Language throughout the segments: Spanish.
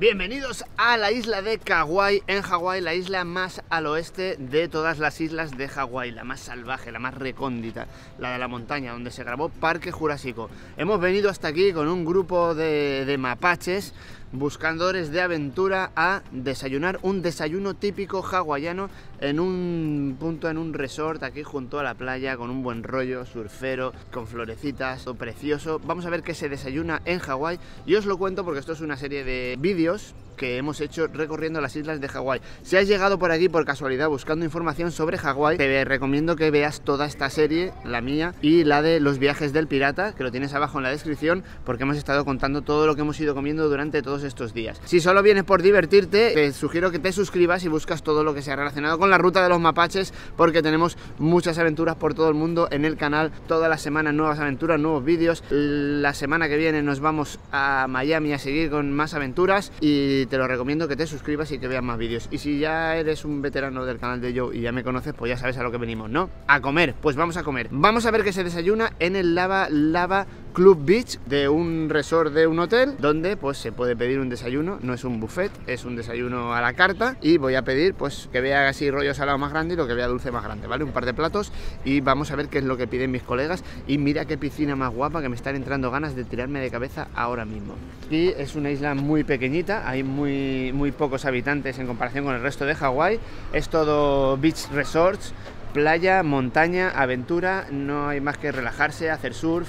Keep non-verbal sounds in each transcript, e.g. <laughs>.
Bienvenidos a la isla de Kauai, en Hawái, la isla más al oeste de todas las islas de Hawái, la más salvaje, la más recóndita, la de la montaña, donde se grabó Parque Jurásico. Hemos venido hasta aquí con un grupo de, de mapaches buscadores de aventura a desayunar un desayuno típico hawaiano en un punto, en un resort aquí junto a la playa con un buen rollo, surfero, con florecitas, todo precioso. Vamos a ver qué se desayuna en Hawái y os lo cuento porque esto es una serie de vídeos que hemos hecho recorriendo las islas de Hawái. Si has llegado por aquí por casualidad buscando información sobre Hawái, te recomiendo que veas toda esta serie, la mía y la de los viajes del pirata, que lo tienes abajo en la descripción, porque hemos estado contando todo lo que hemos ido comiendo durante todos estos días. Si solo vienes por divertirte, te sugiero que te suscribas y buscas todo lo que sea relacionado con la ruta de los mapaches, porque tenemos muchas aventuras por todo el mundo en el canal, todas las semanas nuevas aventuras, nuevos vídeos. La semana que viene nos vamos a Miami a seguir con más aventuras y te lo recomiendo que te suscribas y que veas más vídeos. Y si ya eres un veterano del canal de Joe y ya me conoces, pues ya sabes a lo que venimos, ¿no? A comer, pues vamos a comer. Vamos a ver qué se desayuna en el Lava Lava Club Beach de un resort de un hotel donde pues se puede pedir un desayuno, no es un buffet, es un desayuno a la carta y voy a pedir pues que vea así rollo salado más grande y lo que vea dulce más grande, ¿vale? Un par de platos y vamos a ver qué es lo que piden mis colegas y mira qué piscina más guapa que me están entrando ganas de tirarme de cabeza ahora mismo. Y es una isla muy pequeñita, hay muy, muy pocos habitantes en comparación con el resto de Hawái, es todo beach resorts, playa, montaña, aventura, no hay más que relajarse, hacer surf,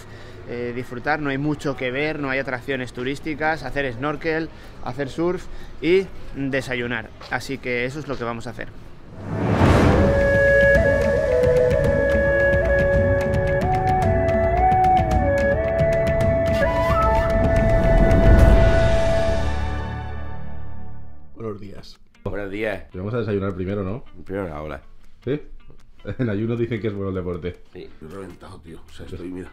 eh, disfrutar, no hay mucho que ver, no hay atracciones turísticas, hacer snorkel, hacer surf y desayunar. Así que eso es lo que vamos a hacer. Buenos días. Buenos días. Vamos a desayunar primero, ¿no? Primero la hora. ¿Sí? <laughs> En ayuno dicen que es bueno el deporte. Sí. Estoy reventado, tío. O sea, estoy, mira.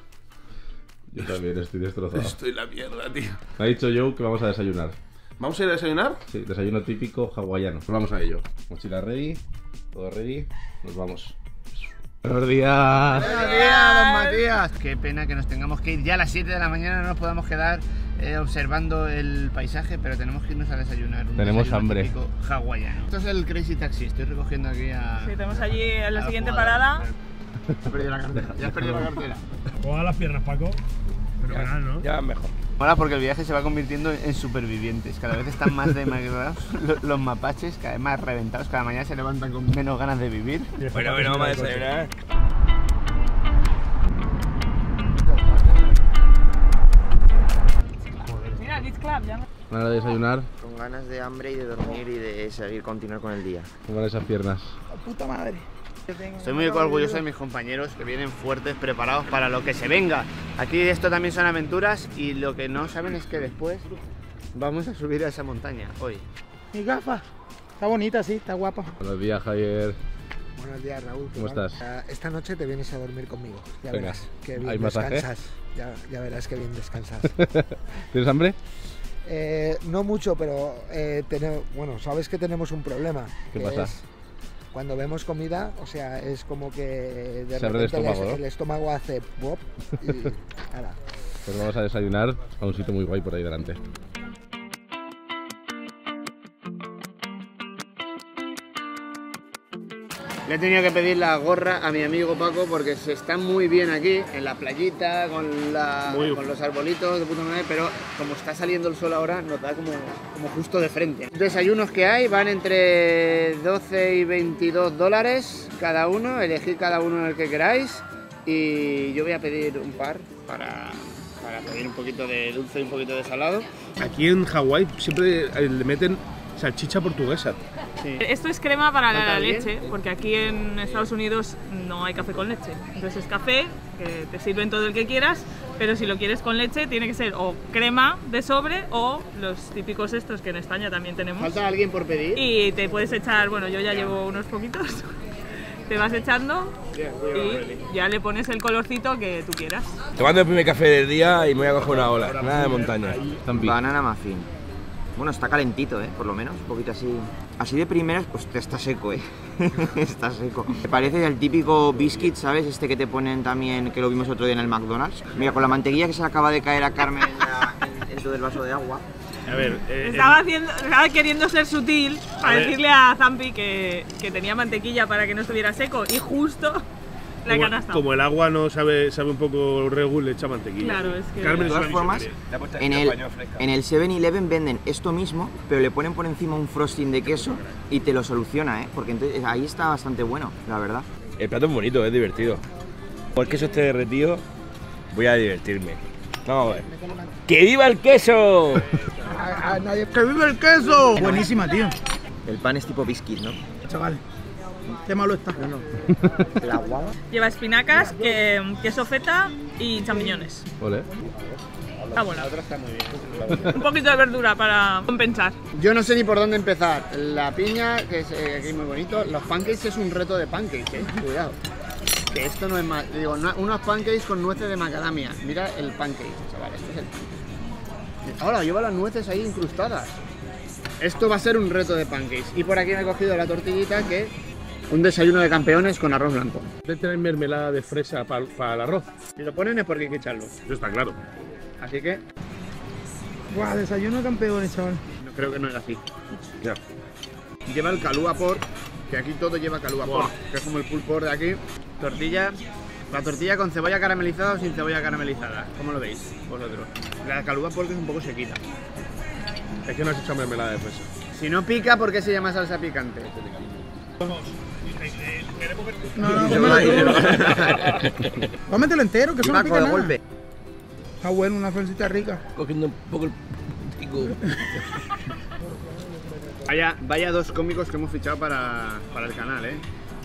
Yo también estoy destrozado. Estoy la mierda, tío. Me ha dicho Joe que vamos a desayunar. ¿Vamos a ir a desayunar? Sí, desayuno típico hawaiano. Pues vamos a ello. Mochila ready, todo ready. Nos vamos. Buenos días. Buenos días, don Matías. Qué pena que nos tengamos que ir ya a las 7 de la mañana, no nos podamos quedar eh, observando el paisaje, pero tenemos que irnos a desayunar. un Tenemos desayuno hambre. típico hawaiano. Esto es el Crazy Taxi, estoy recogiendo aquí a... Sí, tenemos allí en la a siguiente parada. Ya has perdido la cartera, ya has perdido la cartera. Juega las piernas, Paco. Fenomenal, ¿no? Ya mejor. Mola porque el viaje se va convirtiendo en supervivientes. Cada vez están más demacrados <laughs> lo- los mapaches, cada vez más reventados. Cada mañana se levantan con menos ganas de vivir. Bueno, bueno, vamos a desayunar. Mira, Beach Club, ya. Nada de desayunar. Con ganas de hambre y de dormir y de seguir continuar con el día. ¿Cómo van esas piernas? ¡Puta madre! Estoy muy orgulloso de mis compañeros que vienen fuertes, preparados para lo que se venga. Aquí esto también son aventuras y lo que no saben es que después vamos a subir a esa montaña hoy. Mi gafa. Está bonita, sí, está guapa. Buenos días, Javier. Buenos días, Raúl. ¿qué ¿Cómo estás? Ah, Esta noche te vienes a dormir conmigo. Ya Venga. verás qué bien descansas. Ya, ya verás qué bien descansas. <laughs> ¿Tienes hambre? Eh, no mucho, pero eh, bueno, sabes que tenemos un problema. ¿Qué que pasa? es cuando vemos comida, o sea, es como que de Se abre el repente estómago, les- ¿no? el estómago hace pop y <laughs> ala. Pues vamos a desayunar a un sitio muy guay por ahí delante. Le he tenido que pedir la gorra a mi amigo Paco porque se está muy bien aquí, en la playita, con, la, con los arbolitos de puta madre, pero como está saliendo el sol ahora, nos da como, como justo de frente. Desayunos que hay van entre 12 y 22 dólares cada uno, elegid cada uno el que queráis y yo voy a pedir un par para, para pedir un poquito de dulce y un poquito de salado. Aquí en Hawái siempre le meten salchicha portuguesa. Sí. Esto es crema para la leche, porque aquí en Estados Unidos no hay café con leche. Entonces es café, que te sirven todo el que quieras, pero si lo quieres con leche tiene que ser o crema de sobre o los típicos estos que en España también tenemos. ¿Falta alguien por pedir? Y te puedes echar, bueno, yo ya llevo unos poquitos. <laughs> Te vas echando y ya le pones el colorcito que tú quieras. Tomando el primer café del día y me voy a coger una ola. Nada de montaña. Banana muffin. Bueno, está calentito, ¿eh? Por lo menos, un poquito así. Así de primeras, pues te está seco, ¿eh? <laughs> está seco. Me parece el típico biscuit, ¿sabes? Este que te ponen también, que lo vimos otro día en el McDonald's. Mira, con la mantequilla que se le acaba de caer a Carmen en, la- en- en todo el vaso de agua. A ver, eh, Estaba, haciendo, estaba queriendo ser sutil para decirle a Zampi que, que tenía mantequilla para que no estuviera seco y justo la como, el agua no sabe, sabe un poco Red le echa mantequilla. Claro, es que- Carmen De todas formas, en el, en el 7-Eleven venden esto mismo, pero le ponen por encima un frosting de queso y te lo soluciona, ¿eh? Porque entonces ahí está bastante bueno, la verdad. El plato es bonito, es divertido. Como el queso esté derretido, voy a divertirme. Vamos a ver. ¡Que viva el queso! <laughs> A- a nadie- ¡Que vive el queso! Buenísima, tío. El pan es tipo biscuit, ¿no? Chaval, qué malo está. La guava. Lleva espinacas, que, queso feta y champiñones. Ole. Está bueno. Un poquito de verdura para compensar. Yo no sé ni por dónde empezar. La piña, que es eh, aquí muy bonito. Los pancakes es un reto de pancakes, eh. Cuidado. Que esto no es más. Digo, no- unos pancakes con nueces de macadamia. Mira el pancake, chaval. Este es el pancake. Ahora, lleva las nueces ahí incrustadas. Esto va a ser un reto de pancakes. Y por aquí me he cogido la tortillita que. Un desayuno de campeones con arroz blanco. De tener mermelada de fresa para el arroz. Si lo ponen es porque hay que echarlo. Eso está claro. Así que Guau, desayuno de campeones, chaval. no creo que no es así. Lleva el calúa por, que aquí todo lleva calúa por, que es como el pulled pork de aquí. Tortilla, la tortilla con cebolla caramelizada o sin cebolla caramelizada. ¿Cómo lo veis vosotros? La calúa pork es un poco sequita. Es que no has echado mermelada de fresa. Si no pica, ¿por qué se llama salsa picante? No, no, <laughs> cómetelo. Cómetelo entero, que eso no Paco, pica de nada. Está bueno, una salsita rica. Cogiendo un poco el pico. Vaya, vaya dos cómicos que hemos fichado para, para el canal, ¿eh?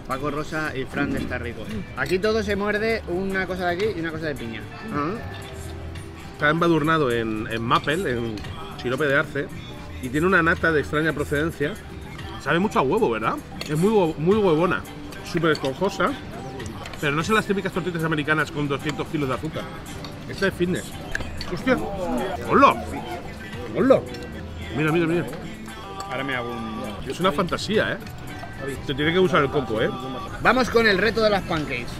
Paco Rosa y Fran de Está Rico. Aquí todo se muerde una cosa de aquí y una cosa de piña. Está embadurnado en, en maple, en sirope de arce, y tiene una nata de extraña procedencia. Sabe mucho a huevo, ¿verdad? Es muy, muy huevona, súper esponjosa, pero no son las típicas tortitas americanas con 200 kilos de azúcar. Esta es fitness. ¡Hostia! ¡Hola! ¡Hola! Mira, mira, mira. Ahora me hago un... Es una fantasía, ¿eh? Se tiene que usar el coco, ¿eh? Vamos con el reto de las pancakes.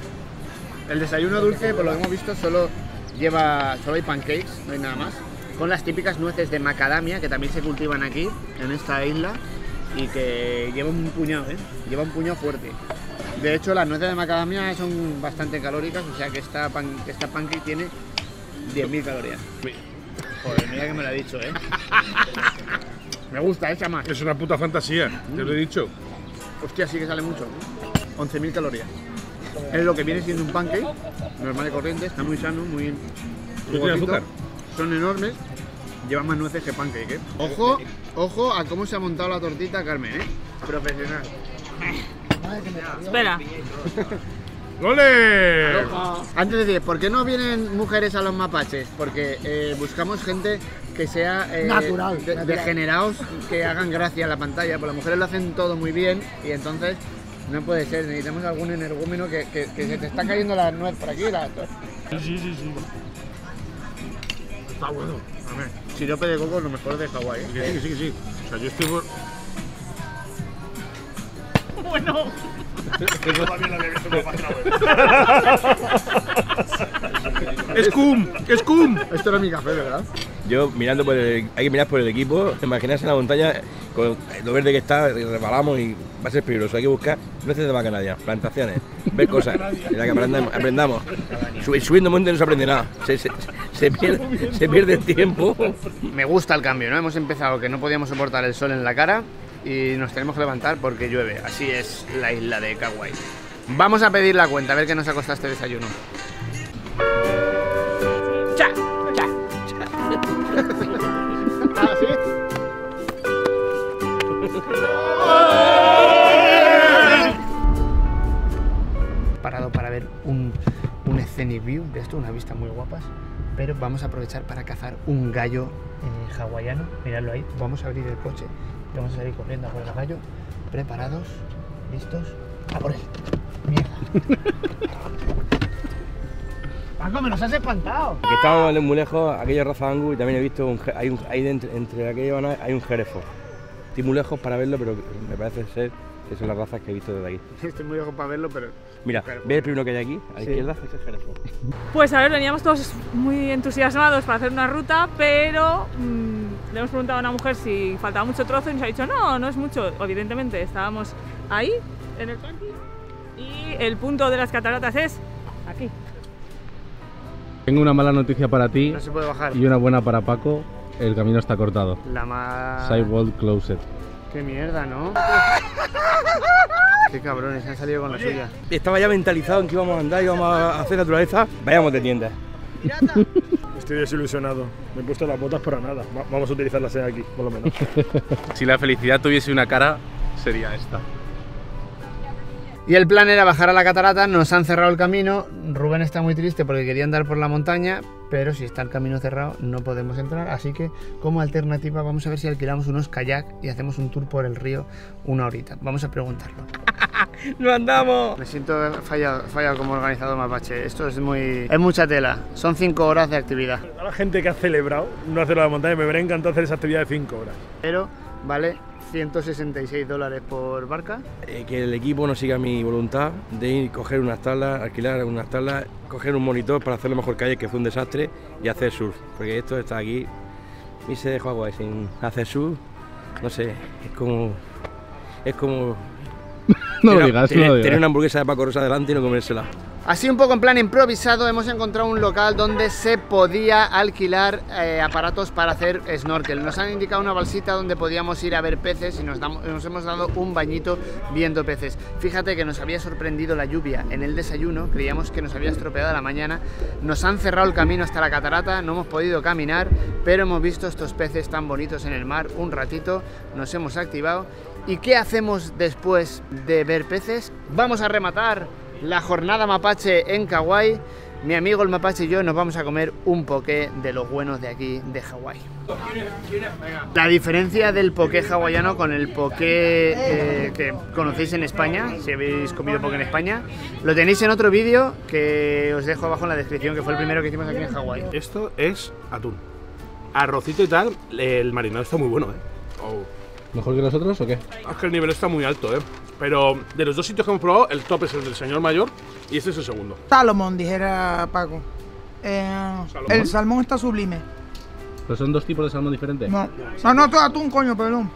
El desayuno dulce, por lo que hemos visto, solo lleva, solo hay pancakes, no hay nada más. Con las típicas nueces de macadamia que también se cultivan aquí, en esta isla, y que lleva un puñado, ¿eh? Lleva un puñado fuerte. De hecho, las nueces de macadamia son bastante calóricas, o sea que esta, pan- esta pancake tiene 10.000 calorías. Joder, mira que me lo ha dicho, ¿eh? <laughs> me gusta, echa más. Es una puta fantasía, te lo he dicho. Hostia, sí que sale mucho. 11.000 calorías. Es lo que viene siendo un pancake, normal y corriente, está muy sano, muy tiene azúcar? Son enormes, llevan más nueces que pancake, ¿eh? Ojo, ojo a cómo se ha montado la tortita, Carmen, ¿eh? Profesional. Espera. <laughs> ¡Ole! Antes de decir, ¿por qué no vienen mujeres a los mapaches? Porque eh, buscamos gente que sea eh, Natural, de- natural. degenerados, que hagan gracia en la pantalla, pues las mujeres lo hacen todo muy bien y entonces no puede ser, necesitamos algún energúmeno que, que- que se te está cayendo la nuez por aquí. La... Sí, sí, sí, sí. Está bueno. Sirope de coco es lo mejor de Hawái. Que sí, sí, sí. O sea, yo estoy por... Bueno, ¡Scum! ¡Scum! Esto era mi café, ¿verdad? Yo mirando por el, hay que mirar por el equipo, imaginarse en la montaña con lo verde que está, rebalamos y va a ser peligroso. Hay que buscar nueces de macanadia, plantaciones, ver cosas, en las que aprendamos. aprendamos. Sub- subiendo monte no se aprende nada, se, se- se pierde, se pierde el tiempo. Me gusta el cambio, ¿no? Hemos empezado que no podíamos soportar el sol en la cara y nos tenemos que levantar porque llueve. Así es la isla de Kauai. Vamos a pedir la cuenta, a ver qué nos ha costado este desayuno. ¡Cha! ¡Cha! <laughs> ¿Ah, sí? Parado para ver un, un scenic view de esto, unas vistas muy guapas, pero vamos a aprovechar para cazar un gallo eh, hawaiano. Miradlo ahí, vamos a abrir el coche y vamos a salir corriendo a por el gallo. Preparados, listos, a por él. Mierda. <laughs> Paco, me nos has espantado. Que estábamos muy lejos, aquella raza angus y también he visto, un, hay, un, hay entre, entre aquellos hay un jerefo. Estoy muy lejos para verlo, pero me parece ser que son las razas que he visto desde aquí. <laughs> Estoy muy lejos para verlo, pero Mira, ¿ves el primero que hay aquí? A la Sí. izquierda, ese es Jerezón. Pues a ver, veníamos todos muy entusiasmados para hacer una ruta, pero mm, le hemos preguntado a una mujer si faltaba mucho trozo y nos ha dicho no, no es mucho. Evidentemente, estábamos ahí, en el parking, y el punto de las cataratas es aquí. Tengo una mala noticia para ti no se puede bajar. y una buena para Paco. El camino está cortado. La más... Sidewalk closed. Qué mierda, ¿no? Qué cabrones, han salido con la suya. Estaba ya mentalizado en que íbamos a andar, íbamos a hacer naturaleza. Vayamos de tienda. Estoy desilusionado. Me he puesto las botas para nada. Va- Vamos a utilizarlas aquí, por lo menos. Si la felicidad tuviese una cara, sería esta. Y el plan era bajar a la catarata, nos han cerrado el camino. Rubén está muy triste porque quería andar por la montaña, pero si está el camino cerrado no podemos entrar. Así que como alternativa vamos a ver si alquilamos unos kayak y hacemos un tour por el río una horita. Vamos a preguntarlo. <laughs> ¡No andamos! Me siento fallado, fallado como organizador mapache. Esto es muy... es mucha tela. Son cinco horas de actividad. A la gente que ha celebrado no hacerlo la montaña, me hubiera encantado hacer esa actividad de 5 horas. Pero vale 166 dólares por barca. Eh, que el equipo no siga mi voluntad de ir, coger unas tablas, alquilar unas tablas, coger un monitor para hacer lo mejor que hay, que fue un desastre, y hacer surf. Porque esto está aquí y se dejó agua sin hacer surf. No sé, es como. Es como. <laughs> No lo digas, no lo tener una hamburguesa de Paco Rosa delante y no comérsela. Así un poco en plan improvisado hemos encontrado un local donde se podía alquilar eh, aparatos para hacer snorkel. Nos han indicado una balsita donde podíamos ir a ver peces y nos, damos- nos hemos dado un bañito viendo peces. Fíjate que nos había sorprendido la lluvia en el desayuno, creíamos que nos había estropeado la mañana. Nos han cerrado el camino hasta la catarata, no hemos podido caminar, pero hemos visto estos peces tan bonitos en el mar un ratito, nos hemos activado. ¿Y qué hacemos después de ver peces? Vamos a rematar la jornada mapache en Kauai. Mi amigo el mapache y yo nos vamos a comer un poké de los buenos de aquí, de Hawái. La diferencia del poké hawaiano con el poké eh, que conocéis en España, si habéis comido poké en España, lo tenéis en otro vídeo que os dejo abajo en la descripción, que fue el primero que hicimos aquí en Hawái. Esto es atún. Arrocito y tal, el marinado está muy bueno, ¿eh? Oh. ¿Mejor que los otros o qué? Es que el nivel está muy alto, ¿eh? Pero de los dos sitios que hemos probado, el top es el del señor mayor y este es el segundo. Salomón, dijera Paco. Eh. El salmón está sublime. ¿Pero son dos tipos de salmón diferentes? No, no, no, todo atún, coño, perdón.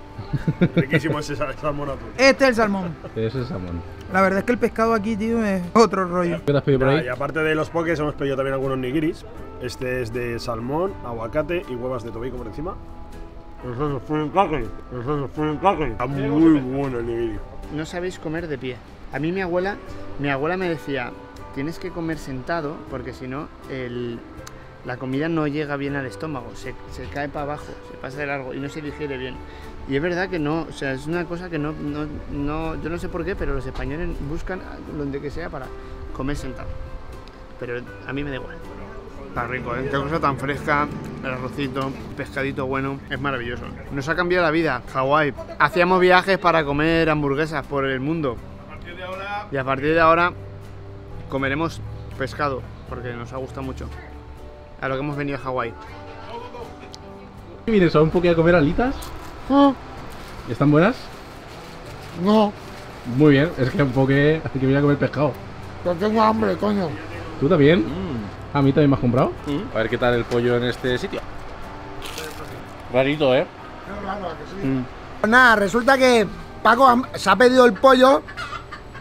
<laughs> Riquísimo ese sal- salmón atún. Este es el salmón. Ese es el salmón. La verdad es que el pescado aquí, tío, es otro rollo. ¿Qué te has pedido por ahí? y aparte de los pokés, hemos pedido también algunos nigiris. Este es de salmón, aguacate y huevas de tobico por encima. Eso. Eso. Está muy bueno el nigiri. no sabéis comer de pie. A mí mi abuela, mi abuela me decía, tienes que comer sentado porque si no el- la comida no llega bien al estómago, se, se cae para abajo, se pasa de largo y no se digiere bien. Y es verdad que no, o sea, es una cosa que no, no, no- yo no sé por qué, pero los españoles buscan donde que sea para comer sentado. Pero a mí me da igual. Está rico, ¿eh? Qué cosa tan fresca, el arrocito, pescadito bueno, es maravilloso. Nos ha cambiado la vida, Hawái. Hacíamos viajes para comer hamburguesas por el mundo. Y a partir de ahora comeremos pescado, porque nos ha gustado mucho. A lo que hemos venido a Hawái. ¿Qué vienes a un poco a comer alitas? ¿Están buenas? No, Muy bien, es que un poco hay que venir a comer pescado. pero tengo hambre, coño. ¿Tú también? ¿A mí también me has comprado? A ver qué tal el pollo en este sitio. Rarito, ¿eh? Pues nada, resulta que Paco se ha pedido el pollo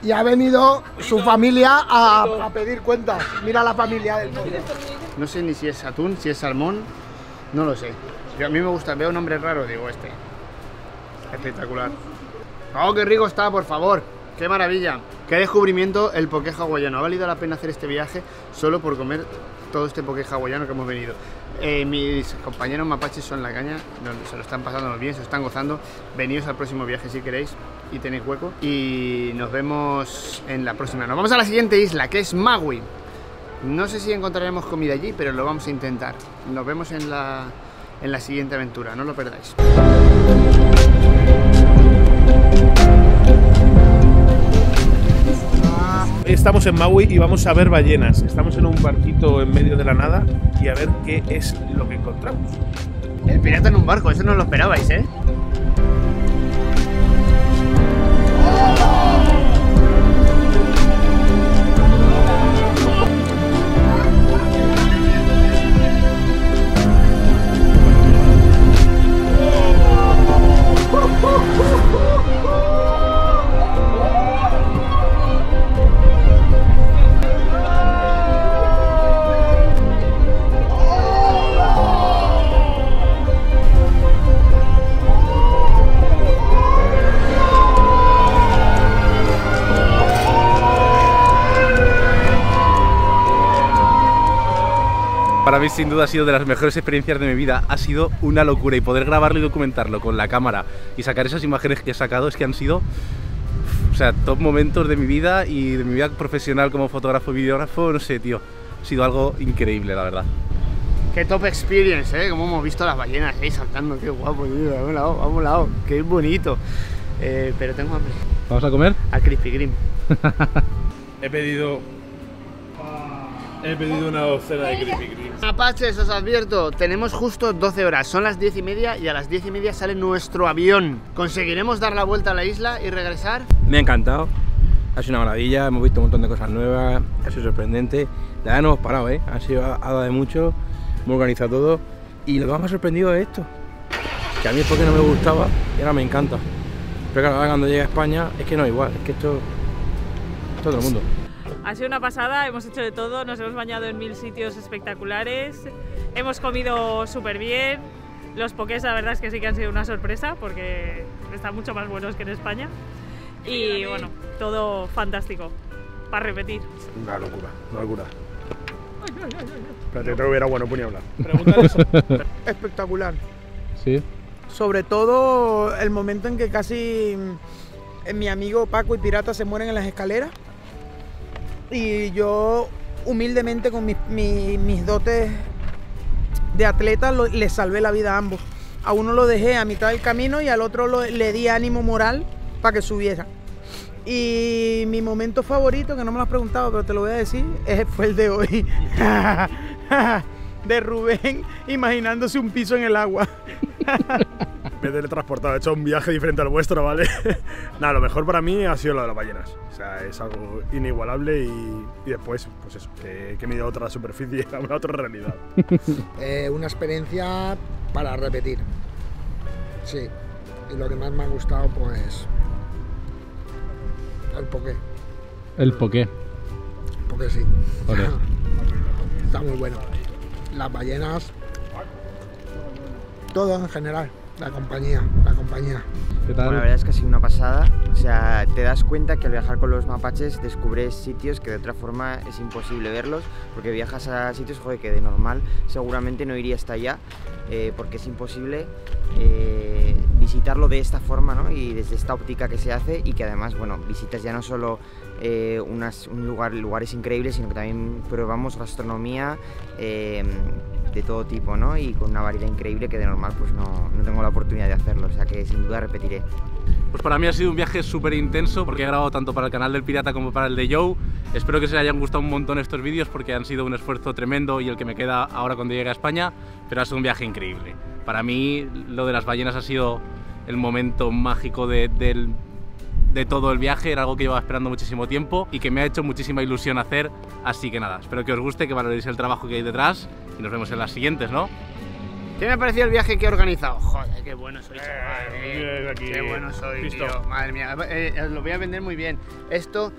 y ha venido su familia a, a pedir cuentas. Mira la familia del pollo. No sé ni si es atún, si es salmón, no lo sé. Yo- a mí me gusta, veo nombres raros, digo este. Espectacular. ¡Oh, qué rico está, por favor! ¡Qué maravilla! ¡Qué descubrimiento el poké hawaiano! Ha valido la pena hacer este viaje solo por comer todo este poké hawaiano que hemos venido. Eh, mis compañeros mapaches son la caña, se lo están pasando bien, se lo están gozando. Venidos al próximo viaje si queréis y tenéis hueco. Y nos vemos en la próxima. Nos vamos a la siguiente isla, que es Maui. No sé si encontraremos comida allí, pero lo vamos a intentar. Nos vemos en la, en la siguiente aventura, no lo perdáis. Estamos en Maui y vamos a ver ballenas. Estamos en un barquito en medio de la nada y a ver qué es lo que encontramos. El pirata en un barco, eso no lo esperabais, ¿eh? Mí sin duda ha sido de las mejores experiencias de mi vida. Ha sido una locura y poder grabarlo y documentarlo con la cámara y sacar esas imágenes que he sacado es que han sido o sea, top momentos de mi vida y de mi vida profesional como fotógrafo y videógrafo, no sé, tío. Ha sido algo increíble, la verdad. Qué top experience, ¿eh? Como hemos visto las ballenas ahí saltando, qué guapo, tío. Vamos lado, vamos lado, qué bonito. Eh, pero tengo hambre. ¿Vamos a comer? A Krispy Kreme. <laughs> He pedido. He pedido una docena de Krispy Kreme. Apaches, os advierto, tenemos justo 12 horas, son las 10 y media y a las 10 y media sale nuestro avión. ¿Conseguiremos dar la vuelta a la isla y regresar? Me ha encantado. Ha sido una maravilla, hemos visto un montón de cosas nuevas, ha sido sorprendente. La verdad no hemos parado, ¿eh? Ha sido ha dado de mucho, muy organizado todo. Y lo que más me ha sorprendido es esto. Que a mí es porque no me gustaba y ahora me encanta. Pero claro, ahora cuando llegue a España es que no es igual, es que esto es todo el mundo. Ha sido una pasada, hemos hecho de todo, nos hemos bañado en mil sitios espectaculares, hemos comido súper bien, los pokés la verdad es que sí que han sido una sorpresa porque están mucho más buenos que en España y bueno, todo fantástico, para repetir. Una locura, una locura. Espérate, que hubiera bueno, hablar. Pregúntale eso. <laughs> Espectacular. Sí. Sobre todo el momento en que casi mm, mi amigo Paco y Pirata se mueren en las escaleras. Y yo humildemente con mis, mis- dotes de atleta lo- les salvé la vida a ambos. A uno lo dejé a mitad del camino y al otro le di ánimo moral para que subiera. Y mi momento favorito, que no me lo has preguntado, pero te lo voy a decir, fue el de hoy. <laughs> de Rubén imaginándose un piso en el agua. <laughs> Me he teletransportado, he hecho un viaje diferente al vuestro, ¿vale? <laughs> Nada, lo mejor para mí ha sido lo de las ballenas. O sea, es algo inigualable y, y después, pues eso, que, que me he ido a otra superficie, a <laughs> una otra realidad. <laughs> Eh, una experiencia para repetir. Sí. Y lo que más me ha gustado, pues. El poké. El poké. Porque sí. Está muy bueno. Las ballenas. Todo en general. La compañía. La compañía. ¿Qué Bueno, la verdad es que ha sido una pasada. O sea, te das cuenta que al viajar con los mapaches descubres sitios que de otra forma es imposible verlos, porque viajas a sitios joder, que de normal seguramente no iría hasta allá, eh, porque es imposible eh, visitarlo de esta forma ¿no? y desde esta óptica que se hace y que además, bueno, visitas ya no solo eh, unas, un lugar, lugares increíbles, sino que también probamos gastronomía eh, de todo tipo, ¿no? Y con una variedad increíble que de normal pues no, no tengo la oportunidad de hacerlo, o sea que sin duda repetiré. Pues para mí ha sido un viaje súper intenso porque he grabado tanto para el canal del Pirata como para el de Joe. Espero que os hayan gustado un montón estos vídeos porque han sido un esfuerzo tremendo y el que me queda ahora cuando llegue a España, pero ha sido un viaje increíble. Para mí lo de las ballenas ha sido el momento mágico de, del- de todo el viaje, era algo que llevaba esperando muchísimo tiempo y que me ha hecho muchísima ilusión hacer, así que nada, espero que os guste, que valoréis el trabajo que hay detrás y nos vemos en las siguientes, ¿no? ¿Qué me ha parecido el viaje que he organizado? Joder, qué bueno soy, chaval. muy eh. aquí, qué bueno soy, listo. tío. Madre mía, eh, eh, lo voy a vender muy bien. Esto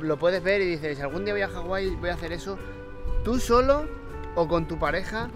lo puedes ver y dices, algún día voy a Hawái, voy a hacer eso. Tú solo o con tu pareja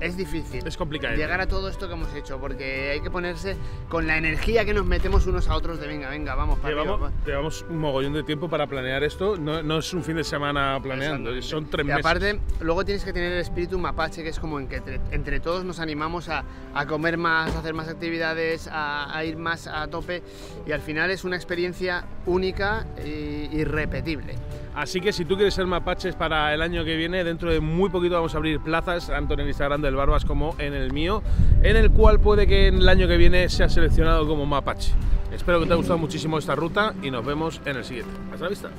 es difícil. Es complicado. Llegar a todo esto que hemos hecho, porque hay que ponerse con la energía que nos metemos unos a otros de venga, venga, vamos para arriba, Llevamos, va. llevamos un mogollón de tiempo para planear esto. No, no es un fin de semana planeando, son tres y meses. aparte, luego tienes que tener el espíritu mapache, que es como en que entre, entre todos nos animamos a, a comer más, a hacer más actividades, a, a ir más a tope. Y al final es una experiencia única e irrepetible. Así que si tú quieres ser mapaches para el año que viene, dentro de muy poquito vamos a abrir plazas, tanto en el Instagram del Barbas como en el mío, en el cual puede que el año que viene sea seleccionado como mapache. Espero que te haya gustado muchísimo esta ruta y nos vemos en el siguiente. Hasta la vista.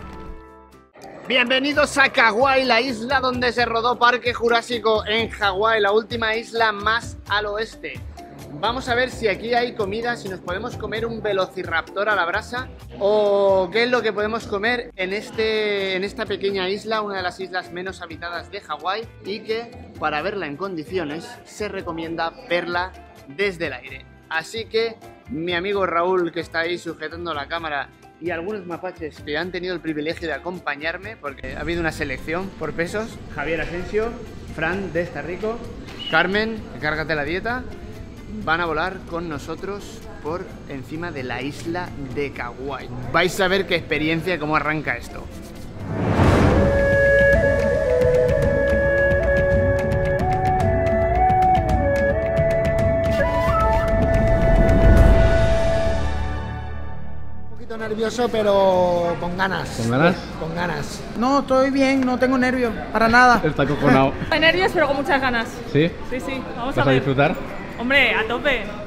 Bienvenidos a Kauai, la isla donde se rodó Parque Jurásico en Hawái, la última isla más al oeste. Vamos a ver si aquí hay comida, si nos podemos comer un velociraptor a la brasa o qué es lo que podemos comer en, este, en esta pequeña isla, una de las islas menos habitadas de Hawái y que para verla en condiciones se recomienda verla desde el aire. Así que mi amigo Raúl que está ahí sujetando la cámara y algunos mapaches que han tenido el privilegio de acompañarme porque ha habido una selección por pesos. Javier Asensio, Fran de Rico, Carmen, cárgate la dieta, van a volar con nosotros por encima de la isla de Kauai. Vais a ver qué experiencia, cómo arranca esto. Un poquito nervioso, pero con ganas. ¿Con ganas? Con ganas. No, estoy bien, no tengo nervios, para nada. Está cojonado. Hay nervios, pero con muchas ganas. ¿Sí? Sí, sí, vamos ¿Vas a, ver. a disfrutar? Hombre, a tope.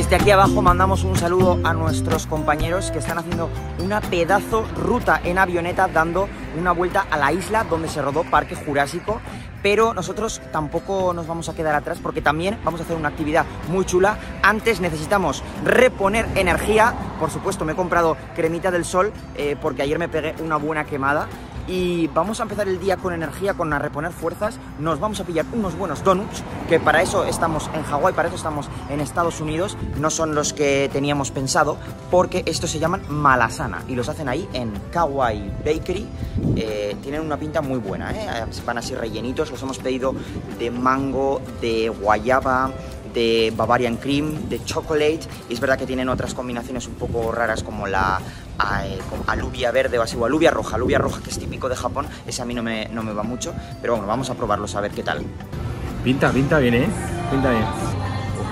Desde aquí abajo mandamos un saludo a nuestros compañeros que están haciendo una pedazo ruta en avioneta dando una vuelta a la isla donde se rodó Parque Jurásico. Pero nosotros tampoco nos vamos a quedar atrás porque también vamos a hacer una actividad muy chula. Antes necesitamos reponer energía. Por supuesto, me he comprado cremita del sol eh, porque ayer me pegué una buena quemada y vamos a empezar el día con energía, con a reponer fuerzas. Nos vamos a pillar unos buenos donuts, que para eso estamos en Hawái, para eso estamos en Estados Unidos. No son los que teníamos pensado, porque estos se llaman malasana y los hacen ahí en Kauai Bakery. Eh, tienen una pinta muy buena, ¿eh? van así rellenitos. Los hemos pedido de mango, de guayaba, de Bavarian Cream, de Chocolate. Y es verdad que tienen otras combinaciones un poco raras como la eh, como alubia verde o así, o alubia roja. Alubia roja que es típico de Japón, ese a mí no me, no me va mucho. Pero bueno, vamos a probarlos a ver qué tal. Pinta, pinta bien, ¿eh? Pinta bien.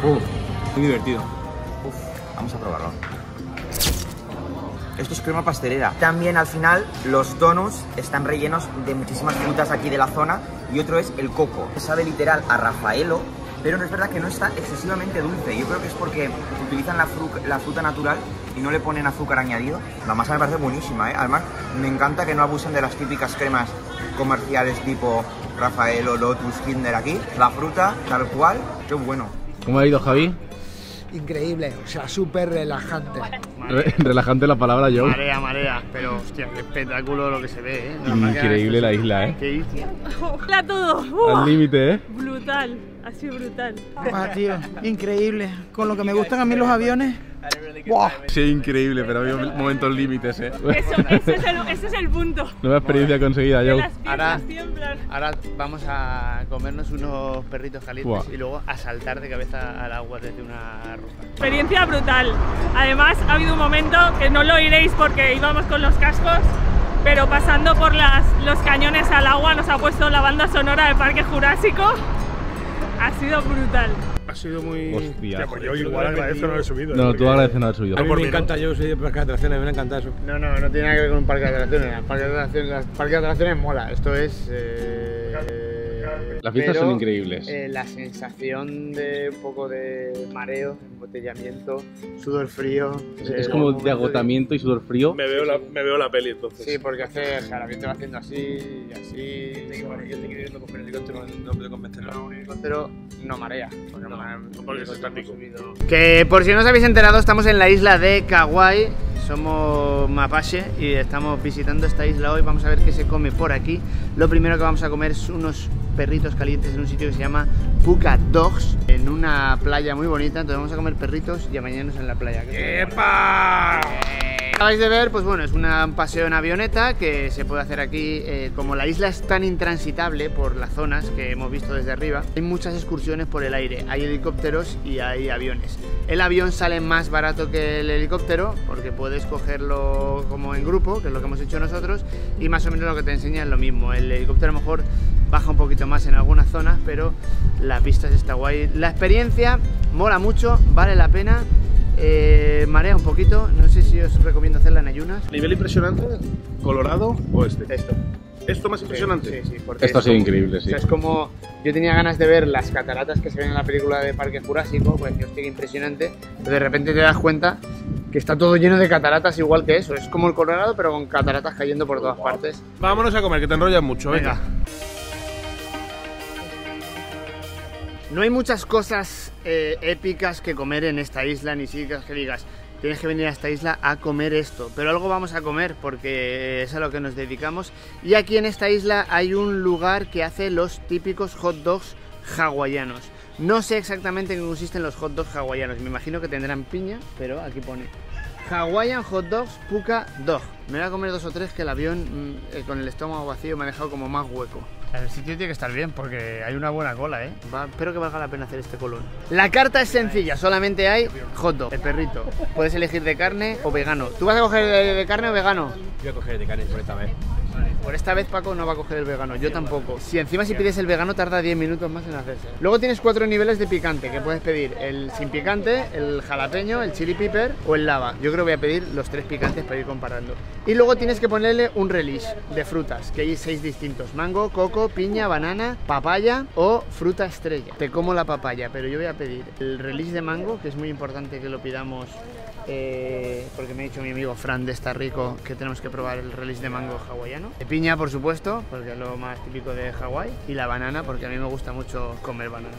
Ojo, muy divertido. Vamos a probarlo. Esto es crema pastelera. También al final los donuts están rellenos de muchísimas frutas aquí de la zona y otro es el coco. Sabe literal a Rafaelo, pero no es verdad que no está excesivamente dulce. Yo creo que es porque utilizan la, la fruta natural y no le ponen azúcar añadido. La masa me parece buenísima, ¿eh? Además, me encanta que no abusen de las típicas cremas comerciales tipo Rafaelo, Lotus, Kinder aquí. La fruta, tal cual, qué bueno. ¿Cómo ha ido, Javi? Increíble, o sea, súper relajante. Re- relajante la palabra, Joe. Marea, marea, pero hostia, qué espectáculo lo que se ve, ¿eh? La Increíble la isla, ¿eh? Qué isla. Hola todo. Al límite, ¿eh? Brutal, ha sido brutal. Ah, tío, increíble. Con lo que me gustan a mí los aviones. ¡Buah! Sí, increíble, pero había momentos límites, ¿eh? Eso, ese, es el, ese es el punto. Nueva experiencia conseguida, las Ahora- piernas tiemblan. Ahora vamos a comernos unos perritos calientes Buah. y luego a saltar de cabeza al agua desde una roca. Experiencia brutal. Además, ha habido un momento que no lo oiréis porque íbamos con los cascos, pero pasando por las, los cañones al agua nos ha puesto la banda sonora del Parque Jurásico. Ha sido brutal. Ha sido muy. Hostia, Pues yo igual agradezco no haber subido. No, porque- tú agradeces no haber subido. A mí me encanta, yo soy de parque de atracciones, me encanta eso. No, no, no tiene nada que ver con un parque de atracciones. El parque de atracciones, las parque de atracciones mola. Esto es. eh, Las vistas pero, son increíbles. eh, la sensación de un poco de mareo, embotellamiento, sudor frío. Es eh, como de agotamiento y sudor frío. Me veo, la, me veo la peli entonces. Sí, porque hace, o sea, avión te va haciendo así y así. Yo te quiero irlo con el helicóptero, no puedo convencerlo. un helicóptero no marea. Porque, no, porque es estático. Que por si no os habéis enterado, estamos en la isla de Kauai. Somos Mapache y estamos visitando esta isla hoy. Vamos a ver qué se come por aquí. Lo primero que vamos a comer es unos perritos calientes en un sitio que se llama Puka Dogs, en una playa muy bonita. Entonces vamos a comer perritos y a bañarnos en la playa. ¿Qué os parece? Acabáis de ver, pues bueno, es una- un paseo en avioneta que se puede hacer aquí. eh, como la isla es tan intransitable por las zonas que hemos visto desde arriba, hay muchas excursiones por el aire. Hay helicópteros y hay aviones. El avión sale más barato que el helicóptero porque puedes cogerlo como en grupo, que es lo que hemos hecho nosotros, y más o menos lo que te enseña es lo mismo. El helicóptero a lo mejor baja un poquito más en algunas zonas, pero las vistas está guay. La experiencia mola mucho, vale la pena. Eh, marea un poquito, no sé si os recomiendo hacerla en ayunas. ¿Nivel impresionante? ¿Colorado o este? Esto. ¿Esto más impresionante? Sí, sí, porque Esto ha es sido increíble, o sí. sea, es como. Yo tenía ganas de ver las cataratas que se ven en la película de Parque Jurásico, pues yo estoy impresionante. Pero de repente te das cuenta que está todo lleno de cataratas igual que eso. Es como el Colorado, pero con cataratas cayendo por todas partes. Vámonos a comer, que te enrollas mucho. Venga. Venga. No hay muchas cosas eh, épicas que comer en esta isla, ni siquiera que digas, tienes que venir a esta isla a comer esto. Pero algo vamos a comer porque es a lo que nos dedicamos. Y aquí en esta isla hay un lugar que hace los típicos hot dogs hawaianos. No sé exactamente en qué consisten los hot dogs hawaianos. Me imagino que tendrán piña, pero aquí pone Hawaiian Hot Dogs Puka Dog. Me voy a comer dos o tres que el avión mm, eh, con el estómago vacío me ha dejado como más hueco. El sitio tiene que estar bien porque hay una buena cola, ¿eh? Va- espero que valga la pena hacer este colón. La carta es sencilla, solamente hay hot dog, el perrito. Puedes elegir de carne o vegano. ¿Tú vas a coger de, de carne o vegano? Voy a coger de carne por esta vez. Por esta vez Paco no va a coger el vegano, yo tampoco. Si encima si pides el vegano tarda 10 minutos más en hacerse. Luego tienes cuatro niveles de picante que puedes pedir. El sin picante, el jalapeño, el chili pepper o el lava. Yo creo que voy a pedir los tres picantes para ir comparando. Y luego tienes que ponerle un relish de frutas, que hay seis distintos. Mango, coco, piña, banana, papaya o fruta estrella. Te como la papaya, pero yo voy a pedir el relish de mango, que es muy importante que lo pidamos eh, porque me ha dicho mi amigo Fran de Está Rico que tenemos que probar el release de mango hawaiano. De piña, por supuesto, porque es lo más típico de Hawái. Y la banana, porque a mí me gusta mucho comer banana.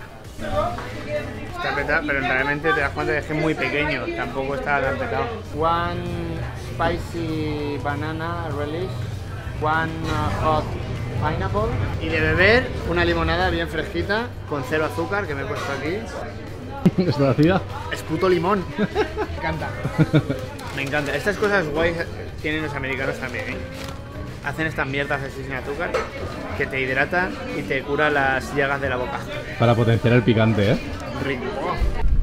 Está petado, pero realmente te das cuenta de que es muy pequeño, tampoco está tan petado. One spicy banana release, one uh, hot pineapple. Y de beber, una limonada bien fresquita, con cero azúcar, que me he puesto aquí. <laughs> ¿Está vacía? Es puto limón. <laughs> Me encanta. <laughs> Me encanta. Estas cosas guays tienen los americanos también, ¿eh? Hacen estas mierdas así sin azúcar que te hidratan y te cura las llagas de la boca. Para potenciar el picante, ¿eh? Rico.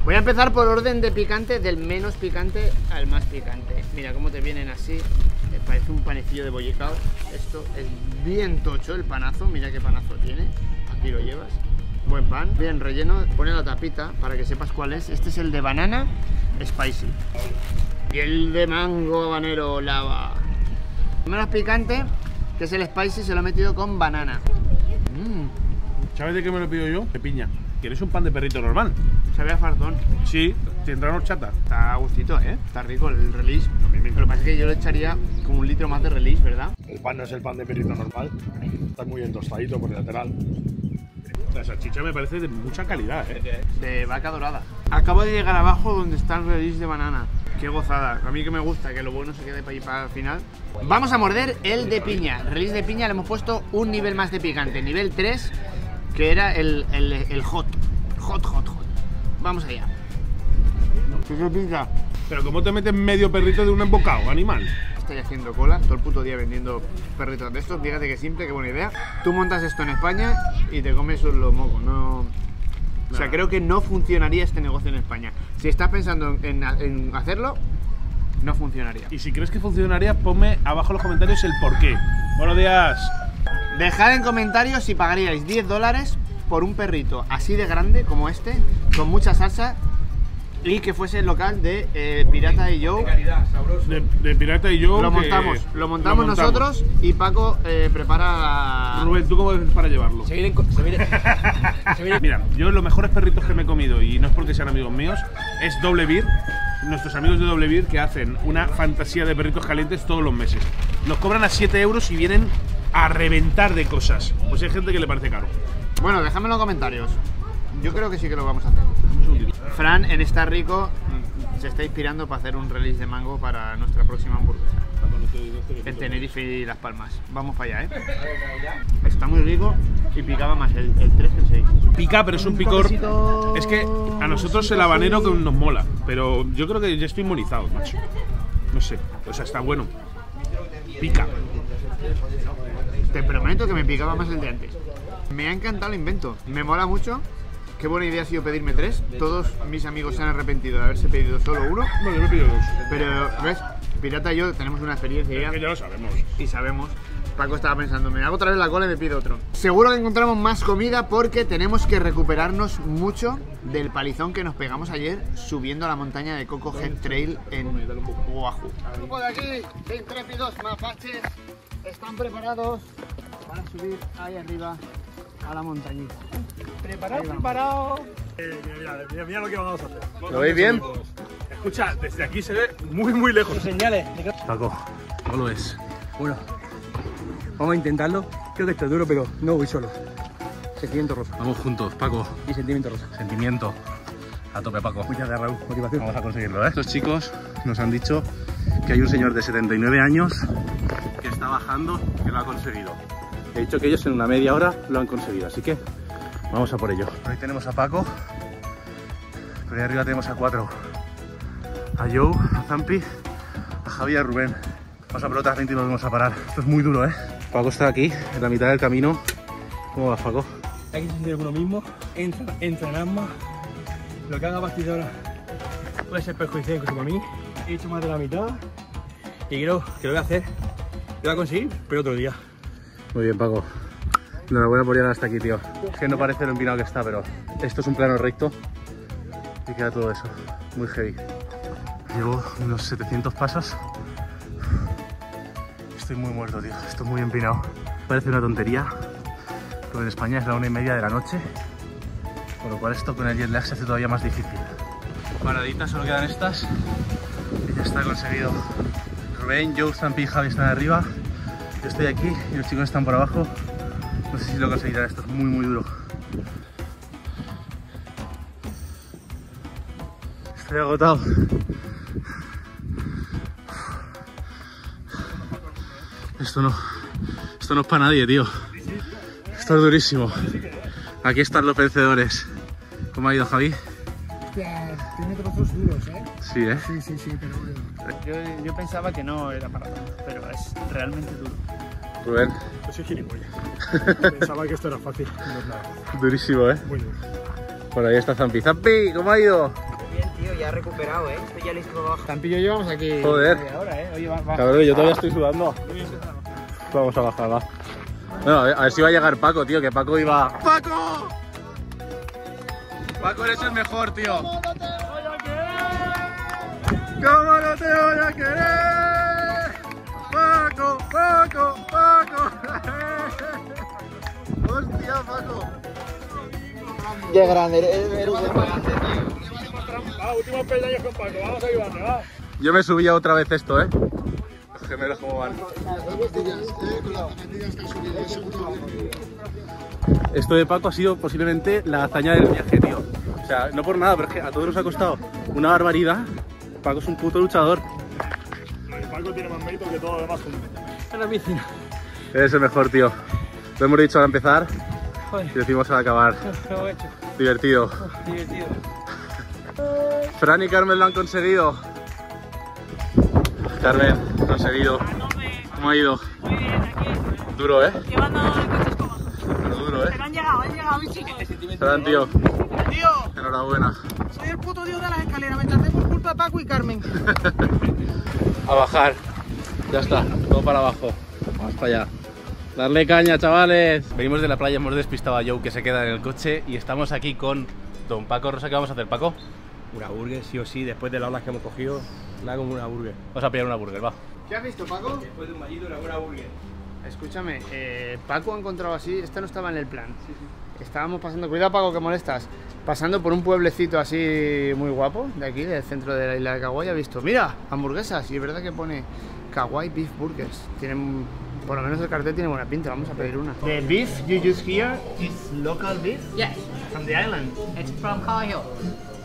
Voy a empezar por orden de picante, del menos picante al más picante. Mira cómo te vienen así. Me parece un panecillo de bollicao. Esto es bien tocho el panazo. Mira qué panazo tiene. Aquí lo llevas. Buen pan, bien relleno. Pone la tapita para que sepas cuál es. Este es el de banana spicy. Y el de mango habanero lava. Menos picante, que es el spicy, se lo he metido con banana. Mmm, ¿Sabes de qué me lo pido yo? De piña. ¿Quieres un pan de perrito normal? sabe a fartón. Sí, tendrá horchata. Está a gustito, ¿eh? Está rico el release. Lo que pasa es que yo le echaría como un litro más de release, ¿verdad? El pan no es el pan de perrito normal. Está muy bien tostadito por el lateral. La salchicha me parece de mucha calidad, ¿eh? De vaca dorada. Acabo de llegar abajo donde está el release de banana. Qué gozada. A mí que me gusta que lo bueno se quede para ahí para el final. Vamos a morder el de piña. Release de piña le hemos puesto un nivel más de picante. Nivel 3, que era el, el, el hot. Hot, hot, hot. Vamos allá. ¿Qué se pica? Pero ¿cómo te metes medio perrito de un embocado, animal? Estoy haciendo cola todo el puto día vendiendo perritos de estos. Fíjate que simple, qué buena idea. Tú montas esto en España y te comes los mocos. No... O sea, creo que no funcionaría este negocio en España. Si estás pensando en, en hacerlo, no funcionaría. Y si crees que funcionaría, ponme abajo en los comentarios el por qué. Buenos días. Dejad en comentarios si pagaríais 10 dólares por un perrito así de grande como este, con mucha salsa y que fuese el local de eh, Pirata y Joe. De, de Pirata y yo. Lo que- montamos, lo montamos nosotros y Paco eh, prepara. Rubén, ¿tú cómo ves para llevarlo? Se vienen, co- se vienen- <laughs> se vienen- Mira, yo los mejores perritos que me he comido, y no es porque sean amigos míos, es Doble Beer. Nuestros amigos de Doble Beer que hacen una fantasía de perritos calientes todos los meses. Los cobran a 7 euros y vienen a reventar de cosas. Pues hay gente que le parece caro. Bueno, déjame en los comentarios. Yo creo que sí que lo vamos a hacer. Fran en Está Rico mm, se está inspirando para hacer un release de mango para nuestra próxima hamburguesa. En Tenerife y Las Palmas. Vamos para allá, ¿eh? Está muy rico y picaba más el, el 3 que el 6. Pica, pero es un picor. Es que a nosotros el habanero que nos mola, pero yo creo que ya estoy inmunizado, macho. No sé, o sea, está bueno. Pica. Te prometo que me picaba más el de antes. Me ha encantado el invento. Me mola mucho. Qué buena idea ha sido pedirme tres. Todos mis amigos se han arrepentido de haberse pedido solo uno. No, yo me pido dos. Pero, ¿ves? Pirata y yo tenemos una experiencia ya. Que ya lo sabemos. y sabemos. Paco estaba pensando, me hago otra vez la cola y me pido otro. Seguro que encontramos más comida porque tenemos que recuperarnos mucho del palizón que nos pegamos ayer subiendo a la montaña de Coco Head Trail en Oahu. El grupo de aquí, de intrépidos mapaches, están preparados para subir ahí arriba a la montañita. Preparado, preparado. Eh, mira, mira, mira lo que vamos a hacer. ¿Lo veis bien? Escucha, desde aquí se ve muy, muy lejos. Señales. Paco, ¿cómo lo ves? Bueno, vamos a intentarlo. Creo que esto es duro, pero no voy solo. Sentimiento rosa. Vamos juntos, Paco. Y sentimiento rosa. Sentimiento. A tope, Paco. Muchas gracias, Raúl. Motivación. Vamos a conseguirlo, ¿eh? Estos chicos nos han dicho que hay un señor de 79 años que está bajando que lo ha conseguido. He dicho que ellos en una media hora lo han conseguido, así que vamos a por ello. Ahí tenemos a Paco Pero ahí arriba tenemos a cuatro. A Joe, a Zampi, a Javi y a Rubén. Vamos a por otras 20 y nos vamos a parar. Esto es muy duro, ¿eh? Paco está aquí, en la mitad del camino. ¿Cómo va, Paco? Hay que sentir uno mismo, entra, entrenar más. Lo que haga a partir de ahora puede ser perjudicial incluso para mí. He hecho más de la mitad y creo que lo voy a hacer. Lo voy a conseguir, pero otro día. Muy bien, Paco. Enhorabuena por llegar hasta aquí, tío. Es que no parece lo empinado que está, pero esto es un plano recto y queda todo eso. Muy heavy. Llevo unos 700 pasos. Estoy muy muerto, tío. Estoy muy empinado. Parece una tontería, pero en España es la una y media de la noche. Con lo cual esto con el jet lag se hace todavía más difícil. Paraditas, solo quedan estas. Y ya está conseguido. Rubén, Joe, Zampi y Javi están arriba. Yo estoy aquí y los chicos están por abajo. No sé si lo conseguirán, esto es muy muy duro. Estoy agotado. Esto no, esto no es para nadie, tío. Esto es durísimo. Aquí están los vencedores. ¿Cómo ha ido Javi? Tiene trozos duros, ¿eh? Sí, ¿eh? Sí, sí, sí, pero bueno. Yo, yo pensaba que no era para tanto, pero es realmente duro. Rubén, Yo soy gilipollas. <laughs> Pensaba que esto era fácil. No es nada. durísimo, ¿eh? Muy duro. Por ahí está Zampi. Zampi, ¿cómo ha ido? Bien, tío, ya he recuperado, ¿eh? Estoy ya listo para bajar. Tampillo llevamos aquí. Joder. Ahora, ¿eh? Oye, va, va. Cabrón, yo todavía estoy sudando. Vamos a bajar, va. Bueno, a ver, a ver si va a llegar Paco, tío, que Paco iba... ¡Paco! Paco, eres el mejor, tío. Qué grande, eres, eres un. Ah, últimos peldaños con Paco. Vamos a ayudarle, va. Yo me subía otra vez esto, ¿eh? Los gemelos cómo van. Esto de Paco ha sido posiblemente la hazaña del viaje, tío. O sea, no por nada, pero es que a todos nos ha costado una barbaridad. Paco es un puto luchador. Paco tiene más mérito que todo lo demás juntos. En la piscina. Eres el mejor, tío. Lo hemos dicho al empezar Joder, y decimos al acabar. <laughs> hecho. Divertido. Divertido. Fran y Carmen lo han conseguido. Carmen, conseguido. ¿Cómo ha ido? Muy bien, aquí. Duro, ¿eh? Llevando el coche escoba. Pero duro, ¿eh? Pero han llegado, han llegado, mis chicos. Fran, tío, Tío, enhorabuena. soy el puto dios de las escaleras. Me tardé por culpa de Paco y Carmen. <laughs> A bajar. Ya está, todo para abajo. Vamos para allá. Darle caña, chavales. Venimos de la playa, hemos despistado a Joe que se queda en el coche y estamos aquí con Don Paco Rosa. ¿Qué vamos a hacer, Paco? Una burger, sí o sí, después de las olas que hemos cogido, nada como una burger. Vamos a pillar una burger, va. ¿Qué has visto, Paco? Después de un mallito, una buena burger. Escúchame, eh, Paco ha encontrado así, esto no estaba en el plan. Estábamos pasando, cuidado Paco que molestas, pasando por un pueblecito así muy guapo, de aquí, del centro de la isla de Kauai, ha visto, mira, hamburguesas, y es verdad que pone Kauai Beef Burgers. Tienen, por lo menos el cartel tiene buena pinta, vamos a pedir una. The beef you use here is local beef Yes, from the island. it's from Hill.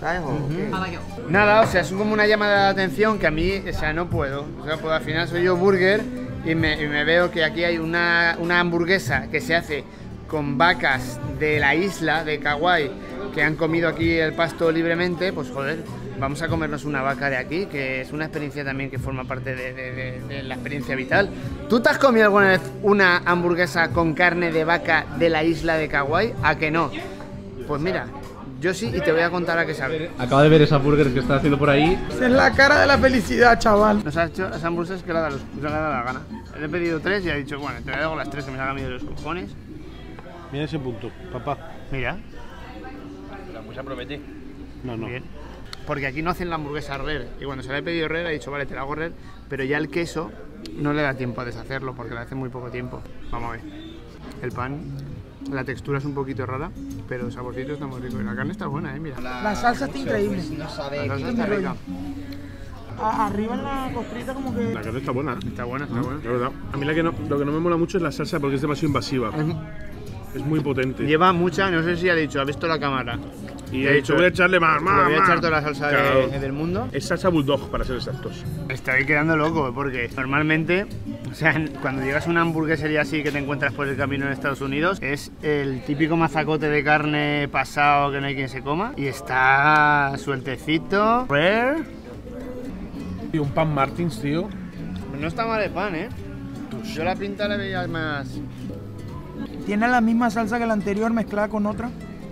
Hill. Nada, o sea, es como una llamada de atención que a mí, o sea, no puedo. O sea, pues al final soy yo burger y me, y me veo que aquí hay una, una hamburguesa que se hace con vacas de la isla de Kauai que han comido aquí el pasto libremente, pues joder, vamos a comernos una vaca de aquí, que es una experiencia también que forma parte de, de- de- de la experiencia vital. ¿Tú te has comido alguna vez una hamburguesa con carne de vaca de la isla de Kauai? ¿A que no? Pues mira, yo sí y te voy a contar a qué sabe. Acabo de ver esa burger que está haciendo por ahí. Esa es la cara de la felicidad, chaval. Nos ha hecho las hamburguesas que le ha dado, la gana. Le he pedido tres y ha dicho, bueno, te hago las tres que me salgan a de los cojones. Mira ese punto, papá. Mira, La hamburguesa promete. No, no. bien. Porque aquí no hacen la hamburguesa rer. Y cuando se la he pedido rer, ha dicho, vale, te la hago rer, pero ya el queso no le da tiempo a deshacerlo porque le hace muy poco tiempo. Vamos a ver. El pan, la textura es un poquito rara, pero el saborcito está muy rico. Y la carne está buena, eh, mira. La La salsa está increíble. salsa está rica. A- arriba en la costrita como que... La carne está buena. Está buena, está buena. La verdad. A mí la que no, lo que no me mola mucho es la salsa porque es demasiado invasiva. Es muy potente. Lleva mucha, no sé si ha dicho, ha visto la cámara. Y He he dicho, dicho, voy a echarle más, más, Le voy a echar toda la salsa de- del mundo. Es salsa bulldog, para ser exactos. Me estoy quedando loco porque normalmente, o sea, cuando llegas a una hamburguesería así que te encuentras por el camino en Estados Unidos, es el típico mazacote de carne pasado que no hay quien se coma y está sueltecito, rare. Y un pan Martins, tío. No está mal el pan, ¿eh? Yo la pinta la veía más. Tiene la misma salsa que la anterior mezclada con otra.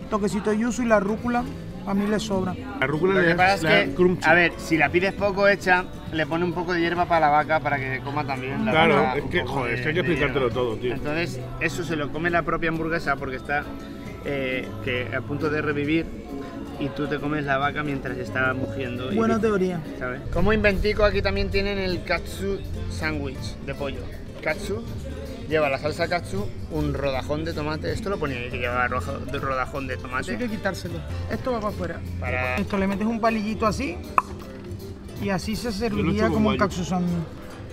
Toquecito de yuzu y la rúcula a mí le sobra. La rúcula Lo le que pasa es que, crunchy. a ver, si la pides poco hecha, le pone un poco de hierba para la vaca para que coma también la Claro, vaca es que, joder, de- es que hay que explicártelo todo, tío. Entonces, eso se lo come la propia hamburguesa porque está eh, que a punto de revivir y tú te comes la vaca mientras está mugiendo. y- Buena teoría. ¿sabes? Como inventico, aquí también tienen el katsu sandwich de pollo. Katsu lleva la salsa katsu, un rodajón de tomate. Esto lo ponía ahí, que lleva rodajón de tomate. hay que quitárselo. Esto va para afuera. Para- Esto le metes un palillito así y así se serviría como un katsu.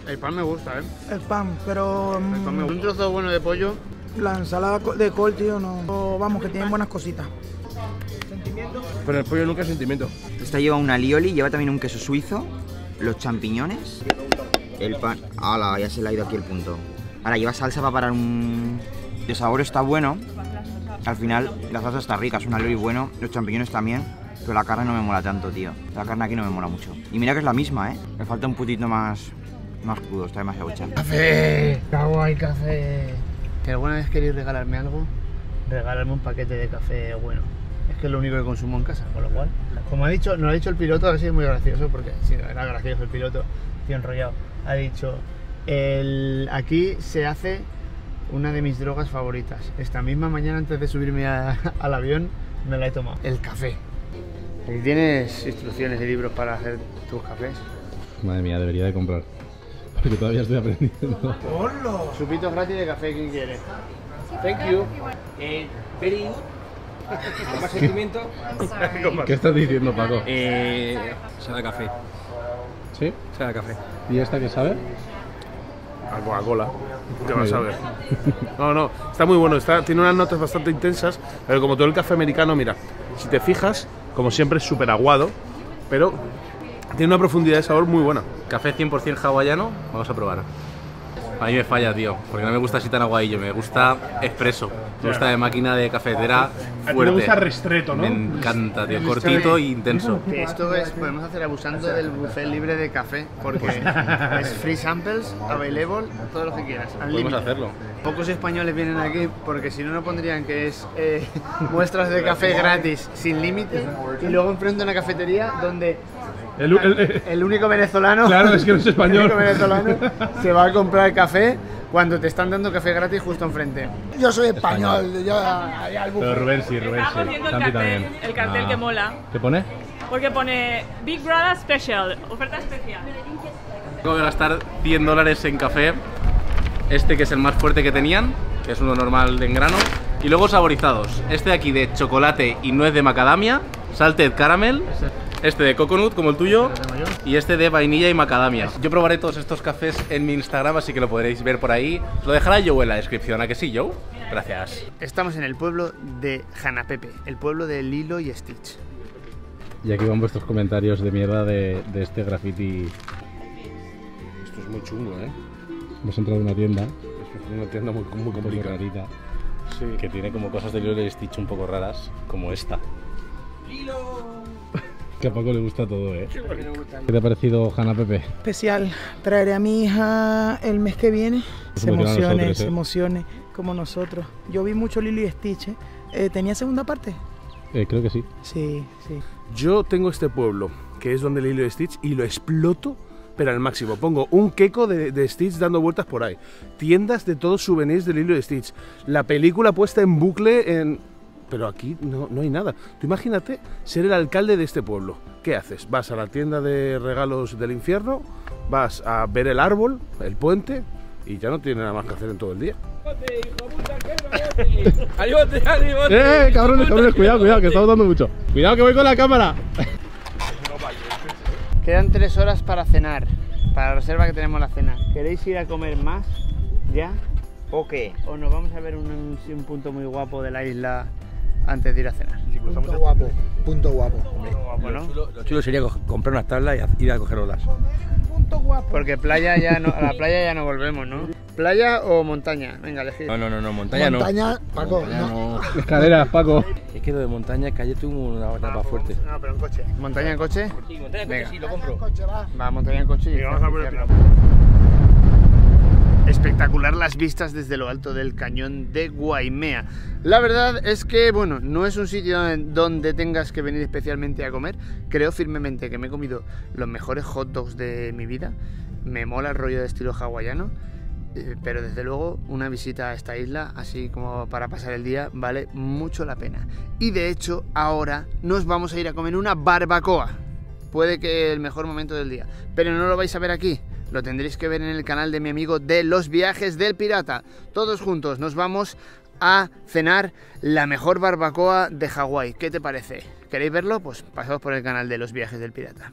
El pan me gusta, ¿eh? El pan, pero El pan me mm, gusta. Un trozo bueno de pollo. la ensalada de col, tío, no. no, Vamos, que tienen buenas cositas. Pero el pollo nunca es sentimiento. Esta lleva una lioli, lleva también un queso suizo, los champiñones, el pan. ¡Hala! Ya se le ha ido aquí el punto. Ahora lleva salsa para parar un. El sabor está bueno. Al final la salsa está rica, es una lioli bueno, los champiñones también. Pero la carne no me mola tanto, tío. La carne aquí no me mola mucho. Y mira que es la misma, ¿eh? Me falta un putito más. más crudo, está demasiado hecha. ¡Café! ¡Kawaii café! Si alguna vez queréis regalarme algo, regalarme un paquete de café bueno. Es que es lo único que consumo en casa, con lo cual, como ha dicho, no ha dicho el piloto, a ver si es muy gracioso, porque si no era gracioso el piloto, tío enrollado. Ha dicho, el, aquí se hace una de mis drogas favoritas. Esta misma mañana antes de subirme a- <laughs> al avión me la he tomado. El café. Aquí tienes instrucciones y libros para hacer tus cafés. Madre mía, debería de comprar. Porque todavía estoy aprendiendo. Chupitos gratis de café, ¿quién quiere? Thank you. Eh, very <laughs> ¿Con más sentimiento? <laughs> ¿Qué estás diciendo, Paco? Eh, sabe a café. ¿Sí? Sabe a café. ¿Y esta qué sabe? A Coca-Cola. ¿Qué vas a ver? No, no, está muy bueno. Está, tiene unas notas bastante intensas, pero como todo el café americano, mira, si te fijas, como siempre es súper aguado, pero tiene una profundidad de sabor muy buena. Café 100% hawaiano, vamos a probar. A mí me falla, tío, porque no me gusta así tan aguadillo, me gusta expreso. Me gusta de máquina de cafetera A ti fuerte. gusta restreto, ¿no? Me encanta, tío, cortito e intenso. Esto es, podemos hacer abusando del buffet libre de café, porque es free samples, available, todo lo que quieras. Podemos hacerlo. Pocos españoles vienen aquí porque si no, no pondrían que es eh, <laughs> muestras de café gratis, sin límite, y luego enfrente una cafetería donde El, el- el único venezolano, Claro, es que no es español. <laughs> el único venezolano se va a comprar café cuando te están dando café gratis justo enfrente. Yo soy español, yo ahí al Pero. Rubén sí, Rubén sí. Estamos viendo el cartel, también. el cartel Ah. que mola. ¿Qué pone? Porque pone Big Brother Special, oferta especial. Tengo que gastar 100 dólares en café. Este que es el más fuerte que tenían, que es uno normal de en grano. Y luego saborizados. Este de aquí de chocolate y nuez de macadamia, salted caramel. Este de coconut, como el tuyo. Y este de vainilla y macadamia. Yo probaré todos estos cafés en mi Instagram, así que lo podréis ver por ahí. Lo dejará Joe en la descripción, ¿a que sí, Joe? Gracias. Estamos en el pueblo de Janapepe, el pueblo de Lilo y Stitch. Y aquí van vuestros comentarios de mierda de, de este graffiti. Esto es muy chungo, ¿eh? Hemos entrado en una tienda. Es una tienda muy, muy complicada. rarita. Sí. Que tiene como cosas de Lilo y Stitch un poco raras, como esta. Que a Paco le gusta todo, ¿eh? ¿Qué te ha parecido Hanna Pepe? Especial. Traeré a mi hija el mes que viene. Se emocione, nosotros, se ¿eh? emocione, como nosotros. Yo vi mucho Lilo y Stitch. ¿eh? Eh, ¿Tenía segunda parte? Eh, creo que sí. Sí, sí. Yo tengo este pueblo, que es donde Lilo y Stitch, y lo exploto, pero al máximo. Pongo un queco de, de Stitch dando vueltas por ahí. Tiendas de todos souvenirs de Lilo y Stitch. La película puesta en bucle en... Pero aquí no, no hay nada. Tú imagínate ser el alcalde de este pueblo. ¿Qué haces? ¿Vas a la tienda de regalos del infierno? ¿Vas a ver el árbol, el puente? Y ya no tiene nada más que hacer en todo el día. ¡Ayúdate, ayúdate! ¡Eh, cabrones, cabrones! Cuidado, cuidado, que estamos dando mucho. ¡Cuidado que voy con la cámara! Quedan tres horas para cenar, para la reserva que tenemos la cena. ¿Queréis ir a comer más ya? ¿O qué? ¿O nos vamos a ver un, un punto muy guapo de la isla antes de ir a cenar? Punto guapo. punto guapo. Guapo, ¿no? Lo chulo sería co- comprar unas tablas y ir a coger olas. Punto guapo. Porque playa ya no, a la playa ya no volvemos, ¿no? ¿Playa o montaña? Venga, elegid. No, no, no, no, montaña, Montaña, no. Paco, Montaña no. no. <laughs> Escaleras, Paco. Es que lo de montaña, que ayer tuvo una etapa fuerte. No, pero en coche. ¿Montaña en coche? Sí, montaña en Venga. sí, lo compro. Va, montaña en coche y, Y vamos a por el cierra. Espectacular las vistas desde lo alto del cañón de Guaimea. La verdad es que, bueno, no es un sitio donde tengas que venir especialmente a comer. Creo firmemente que me he comido los mejores hot dogs de mi vida. Me mola el rollo de estilo hawaiano. eh, Pero desde luego una visita a esta isla, así como para pasar el día, vale mucho la pena. Y de hecho, ahora nos vamos a ir a comer una barbacoa puede que el mejor momento del día. Pero no lo vais a ver aquí, lo tendréis que ver en el canal de mi amigo de los viajes del pirata. Todos juntos nos vamos a cenar la mejor barbacoa de Hawái. ¿Qué te parece? ¿Queréis verlo? Pues pasaos por el canal de los viajes del pirata.